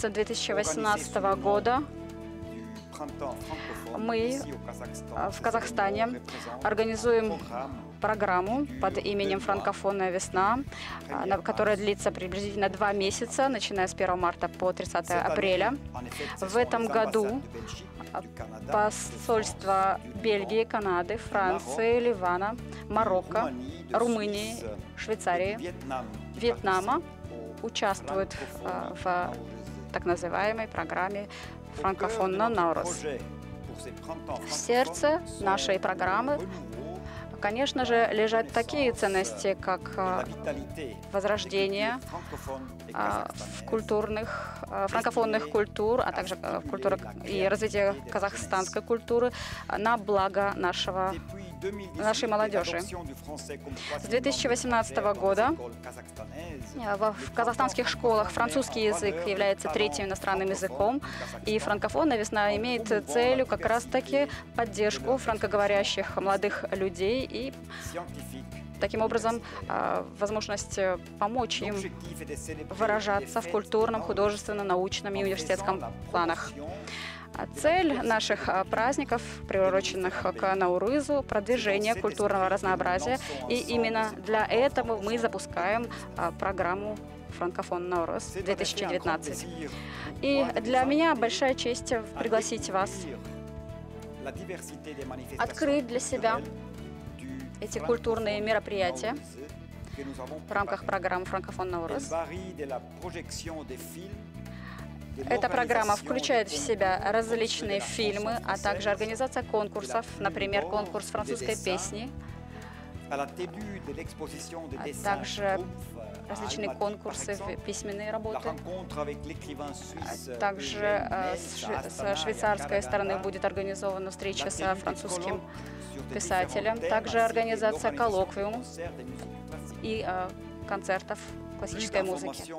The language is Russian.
конец 2018 года мы в Казахстане организуем программу под именем «Франкофонная весна», которая длится приблизительно два месяца, начиная с 1 марта по 30 апреля. В этом году посольства Бельгии, Канады, Франции, Ливана, Марокко, Румынии, Швейцарии, Вьетнама участвуют в так называемой программе «Франкофон на Наурус». В сердце нашей программы конечно же, лежат такие ценности, как а, возрождение а, в культурных, а, франкофонных культур, а также культуры и развитие казахстанской культуры на благо нашего нашей молодежи. С 2018 года в казахстанских школах французский язык является третьим иностранным языком, и франкофонная весна имеет целью как раз-таки поддержку франкоговорящих молодых людей и таким образом возможность помочь им выражаться в культурном, художественном, научном и университетском планах. Цель наших праздников, приуроченных к Наурызу, продвижение культурного разнообразия. И именно для этого мы запускаем программу «Франкофон Наурыз 2019». И для меня большая честь пригласить вас открыть для себя эти культурные мероприятия в рамках программы «Франкофон Наурыз». Эта программа включает в себя различные фильмы, а также организация конкурсов, например, конкурс французской песни, а также различные конкурсы, письменные работы. А также э, с швейцарской стороны будет организована встреча с французским писателем. Также организация коллоквиум и э, концертов классической музыки.